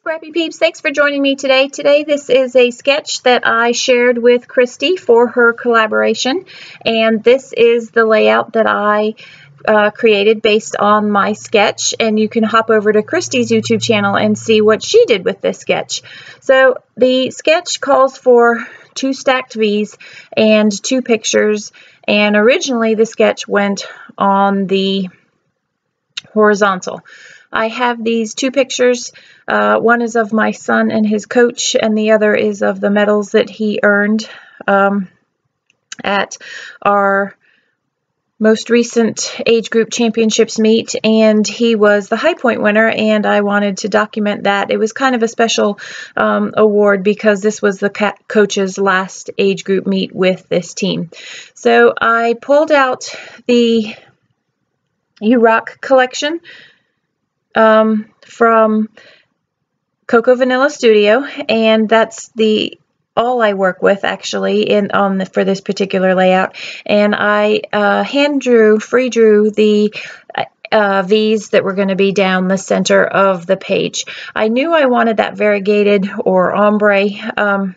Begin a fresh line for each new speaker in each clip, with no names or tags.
Scrappy Peeps, thanks for joining me today. Today this is a sketch that I shared with Christy for her collaboration and this is the layout that I uh, created based on my sketch and you can hop over to Christy's YouTube channel and see what she did with this sketch. So the sketch calls for two stacked V's and two pictures and originally the sketch went on the horizontal. I have these two pictures. Uh, one is of my son and his coach, and the other is of the medals that he earned um, at our most recent age group championships meet and he was the high point winner and I wanted to document that. It was kind of a special um, award because this was the coach's last age group meet with this team. So I pulled out the You Rock collection um, from CocoaVanilla Studio, and that's the all I work with actually in on the, for this particular layout. And I uh, hand drew, free drew the uh, V's that were going to be down the center of the page. I knew I wanted that variegated or ombre um,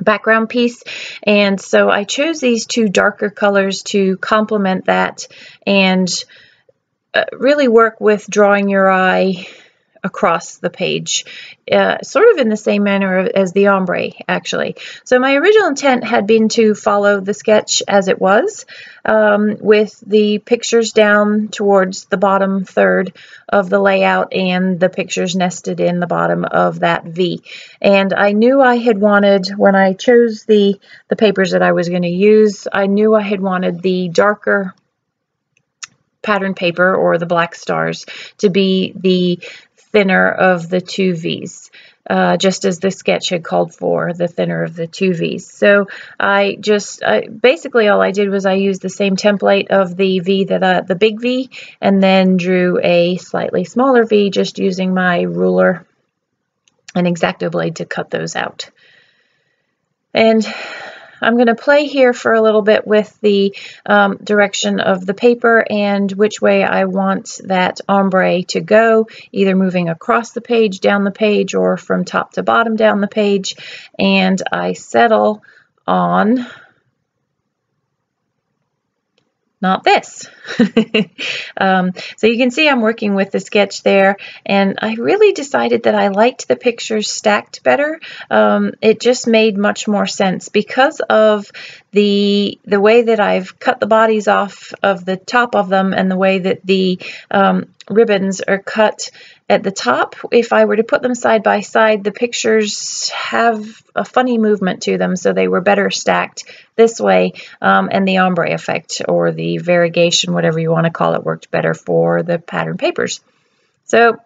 background piece and so I chose these two darker colors to complement that and uh, really work with drawing your eye across the page, uh, sort of in the same manner as the ombre, actually. So my original intent had been to follow the sketch as it was, um, with the pictures down towards the bottom third of the layout and the pictures nested in the bottom of that V. And I knew I had wanted, when I chose the, the papers that I was going to use, I knew I had wanted the darker pattern paper or the black stars to be the thinner of the two V's. Uh, just as the sketch had called for, the thinner of the two V's. So I just, I, basically all I did was I used the same template of the V, that uh, the big V, and then drew a slightly smaller V just using my ruler and X-Acto blade to cut those out. And I'm going to play here for a little bit with the um, direction of the paper and which way I want that ombre to go, either moving across the page, down the page, or from top to bottom down the page. And I settle on not this. um, so you can see I'm working with the sketch there and I really decided that I liked the pictures stacked better. Um, it just made much more sense because of the the way that I've cut the bodies off of the top of them and the way that the um, ribbons are cut at the top, if I were to put them side by side, the pictures have a funny movement to them, so they were better stacked this way, um, and the ombre effect, or the variegation, whatever you want to call it, worked better for the pattern papers. So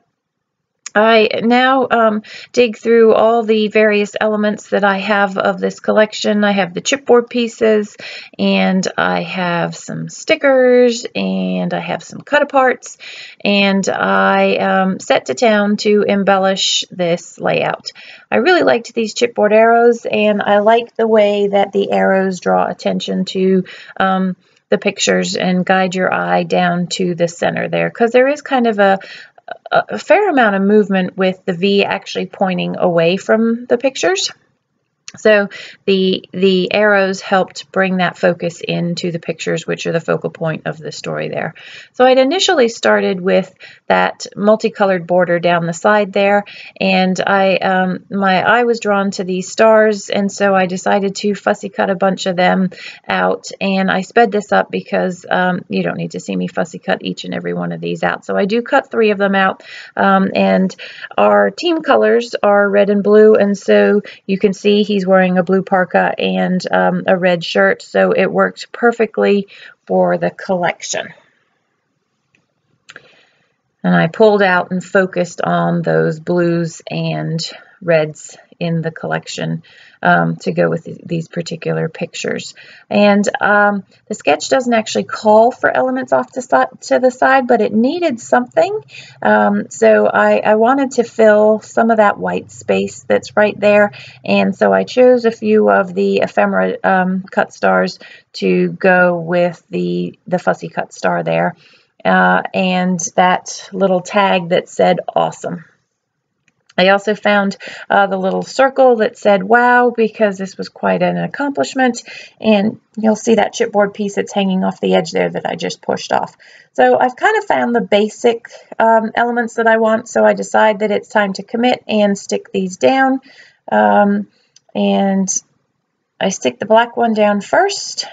I now um, dig through all the various elements that I have of this collection. I have the chipboard pieces and I have some stickers and I have some cut aparts and I um, set to town to embellish this layout. I really liked these chipboard arrows and I like the way that the arrows draw attention to um, the pictures and guide your eye down to the center there because there is kind of a, a fair amount of movement with the V actually pointing away from the pictures. So the the arrows helped bring that focus into the pictures, which are the focal point of the story there. So I'd initially started with that multicolored border down the side there, and I um, my eye was drawn to these stars, and so I decided to fussy cut a bunch of them out, and I sped this up because um, you don't need to see me fussy cut each and every one of these out. So I do cut three of them out, um, and our team colors are red and blue, and so you can see he's he's wearing a blue parka and um, a red shirt, so it worked perfectly for the collection. And I pulled out and focused on those blues and reds in the collection um, to go with these particular pictures. And um, the sketch doesn't actually call for elements off to, to the side, but it needed something. Um, so I, I, wanted to fill some of that white space that's right there. And so I chose a few of the ephemera um, cut stars to go with the, the fussy cut star there. Uh, and that little tag that said awesome. I also found uh, the little circle that said wow because this was quite an accomplishment and you'll see that chipboard piece that's hanging off the edge there that I just pushed off. So I've kind of found the basic um, elements that I want so I decide that it's time to commit and stick these down um, and I stick the black one down first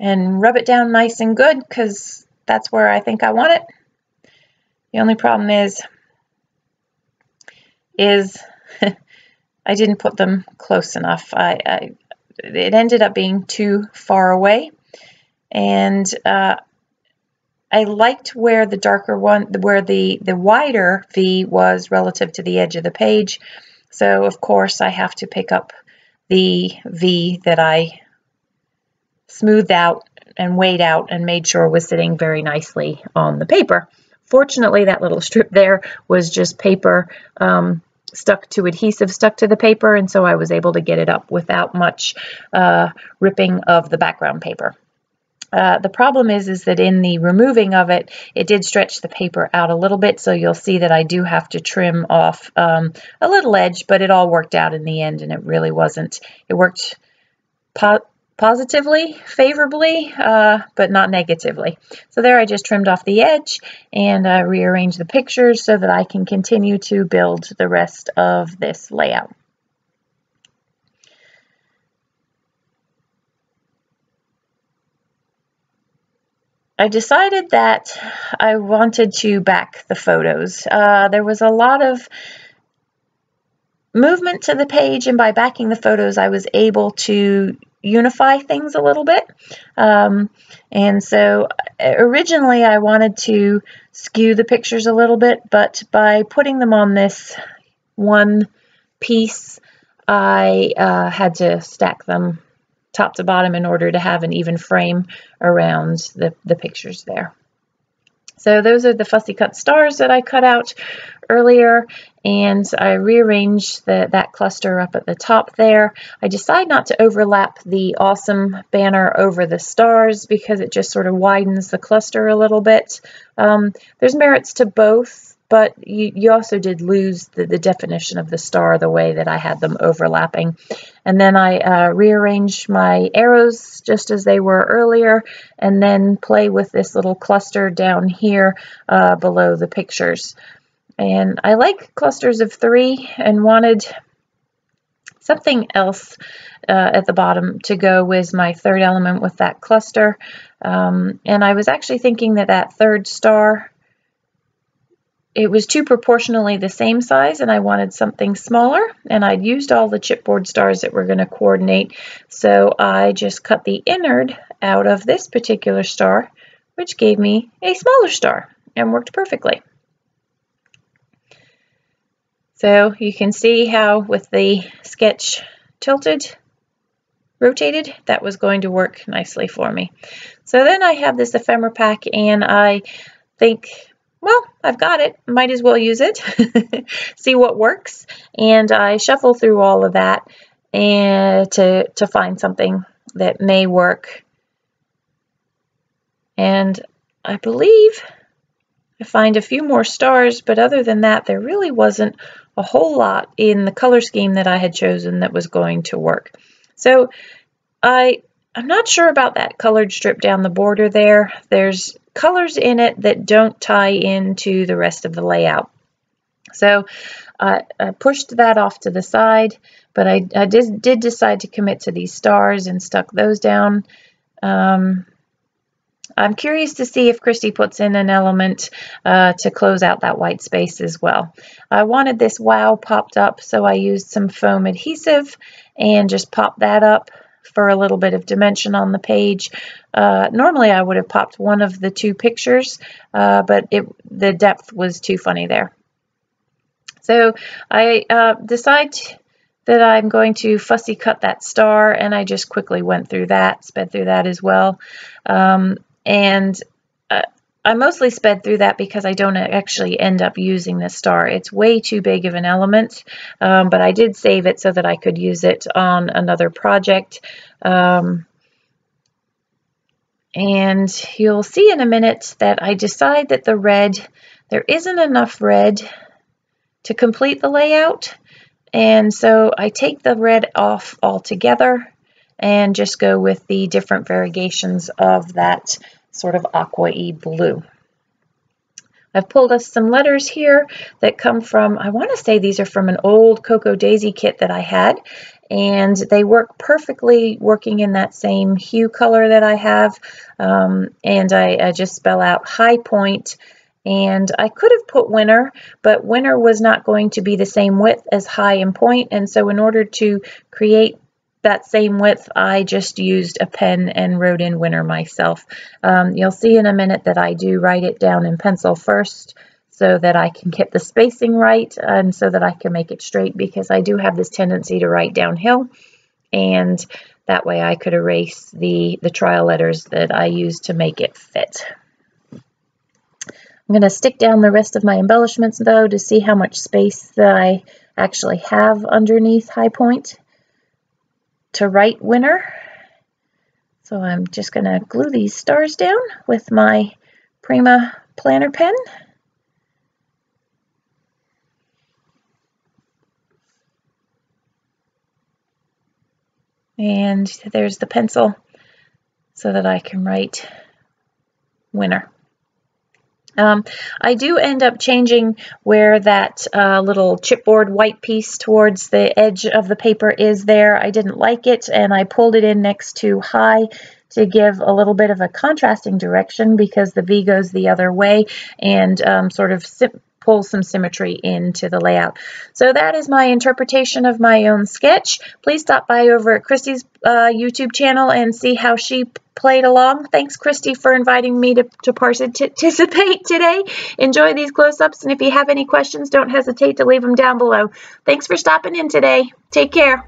and rub it down nice and good because that's where I think I want it. The only problem is is I didn't put them close enough. I, I, it ended up being too far away, and uh, I liked where the darker one, where the the wider V was relative to the edge of the page. So of course I have to pick up the V that I smoothed out and weighed out and made sure was sitting very nicely on the paper. Fortunately, that little strip there was just paper um, stuck to adhesive stuck to the paper and so I was able to get it up without much uh, ripping of the background paper. Uh, the problem is, is that in the removing of it, it did stretch the paper out a little bit, so you'll see that I do have to trim off um, a little edge, but it all worked out in the end, and it really wasn't, it worked positively, favorably, uh, but not negatively. So there I just trimmed off the edge and uh, rearranged the pictures so that I can continue to build the rest of this layout. I decided that I wanted to back the photos. Uh, there was a lot of movement to the page and by backing the photos I was able to unify things a little bit. Um, and so originally I wanted to skew the pictures a little bit, but by putting them on this one piece, I uh, had to stack them top to bottom in order to have an even frame around the, the pictures there. So those are the fussy cut stars that I cut out earlier and I rearrange the, that cluster up at the top there. I decide not to overlap the awesome banner over the stars because it just sort of widens the cluster a little bit. Um, there's merits to both but you, you also did lose the, the definition of the star the way that I had them overlapping. And then I uh, rearranged my arrows just as they were earlier and then play with this little cluster down here uh, below the pictures. And I like clusters of three and wanted something else uh, at the bottom to go with my third element with that cluster. Um, and I was actually thinking that that third star, it was too proportionally the same size and I wanted something smaller and I'd used all the chipboard stars that were going to coordinate. So I just cut the innard out of this particular star, which gave me a smaller star and worked perfectly. So you can see how with the sketch tilted, rotated, that was going to work nicely for me. So then I have this ephemera pack and I think, well, I've got it, might as well use it, see what works. And I shuffle through all of that and to, to find something that may work. And I believe I find a few more stars, but other than that, there really wasn't a whole lot in the color scheme that I had chosen that was going to work. So I, I'm not sure about that colored strip down the border there. There's colors in it that don't tie into the rest of the layout. So I pushed that off to the side, but I, I did, did decide to commit to these stars and stuck those down. Um, I'm curious to see if Christy puts in an element uh, to close out that white space as well. I wanted this wow popped up, so I used some foam adhesive and just popped that up for a little bit of dimension on the page. Uh, normally I would have popped one of the two pictures, uh, but it, the depth was too funny there. So I uh, decide that I'm going to fussy cut that star and I just quickly went through that, sped through that as well. Um, and uh, I mostly sped through that because I don't actually end up using this star. It's way too big of an element, um, but I did save it so that I could use it on another project. Um, and you'll see in a minute that I decide that the red, there isn't enough red to complete the layout. And so I take the red off altogether and just go with the different variegations of that sort of aqua-y blue. I've pulled us some letters here that come from, I want to say these are from an old Cocoa Daisy kit that I had, and they work perfectly working in that same hue color that I have, um, and I, I just spell out high point, and I could have put winter, but winter was not going to be the same width as high and point, and so in order to create that same width, I just used a pen and wrote in winter myself. Um, you'll see in a minute that I do write it down in pencil first so that I can get the spacing right and so that I can make it straight because I do have this tendency to write downhill and that way I could erase the, the trial letters that I used to make it fit. I'm going to stick down the rest of my embellishments though to see how much space that I actually have underneath high point to write winner. So I'm just going to glue these stars down with my Prima planner pen. And there's the pencil so that I can write winter. Um, I do end up changing where that uh, little chipboard white piece towards the edge of the paper is there. I didn't like it and I pulled it in next to high to give a little bit of a contrasting direction because the V goes the other way and um, sort of pull some symmetry into the layout. So that is my interpretation of my own sketch. Please stop by over at Christy's uh, YouTube channel and see how she played along. Thanks, Christy, for inviting me to, to participate today. Enjoy these close-ups, and if you have any questions, don't hesitate to leave them down below. Thanks for stopping in today. Take care.